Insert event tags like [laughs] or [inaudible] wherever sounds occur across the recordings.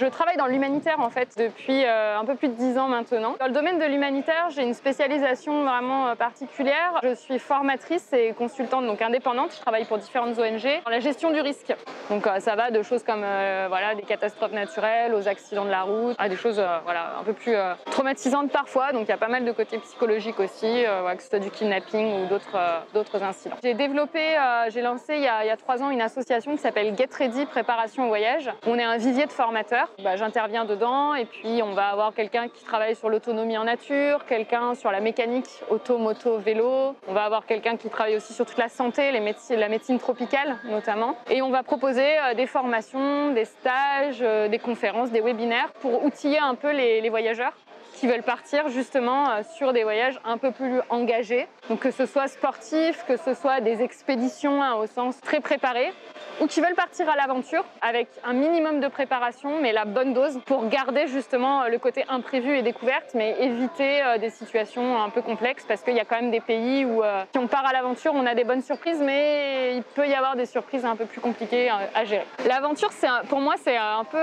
Je travaille dans l'humanitaire en fait depuis euh, un peu plus de 10 ans maintenant. Dans le domaine de l'humanitaire, j'ai une spécialisation vraiment euh, particulière. Je suis formatrice et consultante donc indépendante. Je travaille pour différentes ONG dans la gestion du risque. Donc euh, ça va de choses comme voilà des catastrophes naturelles, aux accidents de la route, à des choses voilà un peu plus traumatisantes parfois. Donc il y a pas mal de côtés psychologiques aussi, que ce soit du kidnapping ou d'autres d'autres incidents. J'ai développé, j'ai lancé il y, a, il y a trois ans une association qui s'appelle Get Ready Préparation au voyage. On est un vivier de formateurs. Bah, J'interviens dedans et puis on va avoir quelqu'un qui travaille sur l'autonomie en nature, quelqu'un sur la mécanique auto, moto, vélo. On va avoir quelqu'un qui travaille aussi sur toute la santé, la médecine tropicale notamment. Et on va proposer euh, des formations, des stages, euh, des conférences, des webinaires pour outiller un peu les, les voyageurs qui veulent partir justement euh, sur des voyages un peu plus engagés. Donc que ce soit sportif, que ce soit des expéditions hein, au sens très préparé, ou qui veulent partir à l'aventure avec un minimum de préparation, mais la bonne dose pour garder justement euh, le côté imprévu et découverte, mais éviter euh, des situations un peu complexes parce qu'il y a quand même des pays où si on part à l'aventure, on a des bonnes surprises, mais il peut y avoir des surprises un peu plus compliquées à gérer. L'aventure, pour moi, c'est un peu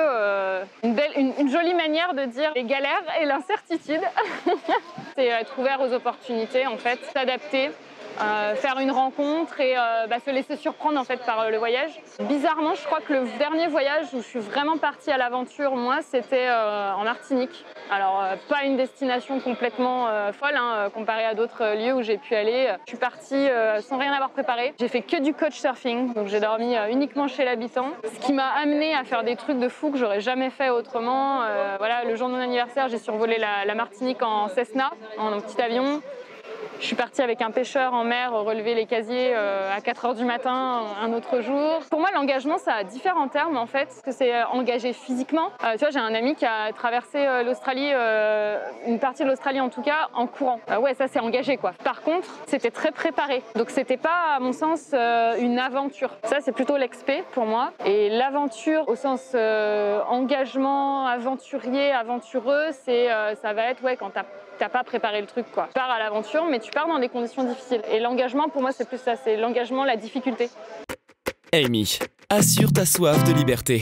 une, une, jolie manière de dire les galères et l'incertitude [laughs] c'est être ouvert aux opportunités, en fait, s'adapter euh, faire une rencontre et euh, bah, se laisser surprendre en fait par euh, le voyage. Bizarrement, je crois que le dernier voyage où je suis vraiment partie à l'aventure, moi, c'était en Martinique. Alors, pas une destination complètement folle hein, comparée à d'autres lieux où j'ai pu aller. Je suis partie sans rien avoir préparé. J'ai fait que du coach surfing, donc j'ai dormi uniquement chez l'habitant, ce qui m'a amené à faire des trucs de fou que j'aurais jamais fait autrement. voilà, le jour de mon anniversaire, j'ai survolé la Martinique en Cessna, en petit avion. Je suis partie avec un pêcheur en mer relever les casiers euh, à 4 h du matin un autre jour. Pour moi, l'engagement, ça a différents termes en fait. que c'est euh, engagé physiquement. Euh, tu vois, j'ai un ami qui a traversé l'Australie, une partie de l'Australie en tout cas, en courant. ouais, ça c'est engagé quoi. Par contre, c'était très préparé. Donc c'était pas, à mon sens, une aventure. Ça, c'est plutôt l'expé pour moi. Et l'aventure au sens engagement, aventurier, aventureux, c'est ça va être ouais quand t'as pas préparé le truc quoi. Pars à l'aventure mais tu pars dans des conditions difficiles. Et l'engagement pour moi c'est plus ça, c'est l'engagement, la difficulté. Amy, assure ta soif de liberté.